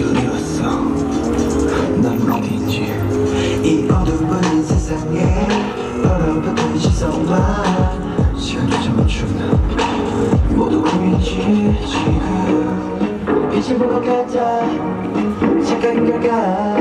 그리웠어. 난 어딘지 이 어두운 세상에 얼어붙은 시선만 시간조차 멈춘 모두 꿈이지 지금 볼것 같아 착각인 걸까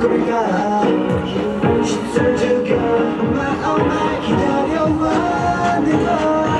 꿈일까? 시술 죽여 oh my 기다려왔는 걸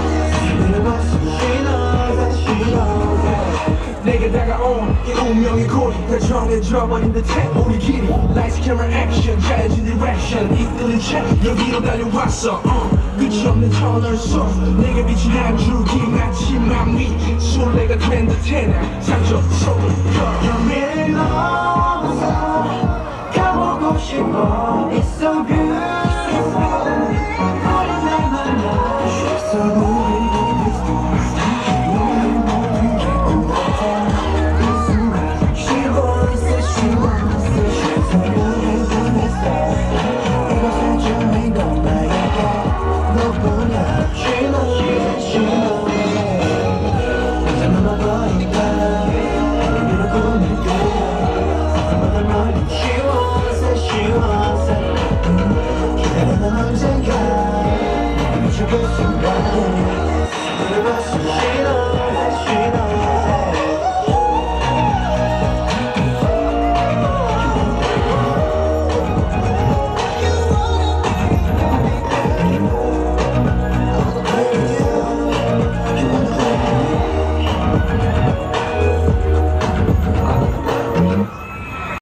내게 다가온 이 운명의 고리. 다 정해져 버린 듯해 우리 길이. Lights, camera, action 자연진 direction. 이끌린 채 여기로 달려왔어. uh. 끝이 없는 터널 속 내게 비친 한 줄기 마치 맘이 술래가 된 듯해. 나 상처 속을 펴 연미를 넘어서 가보고 싶어. It's so beautiful 세상보